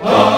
Oh.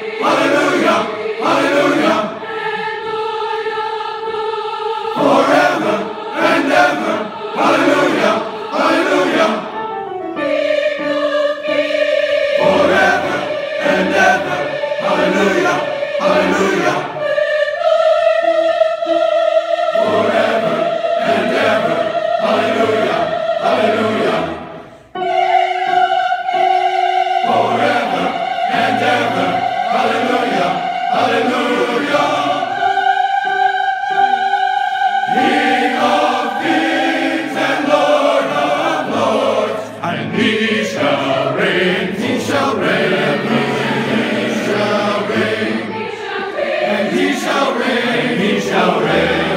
reign, he shall reign, he shall reign, and he shall reign, he shall reign, he shall reign.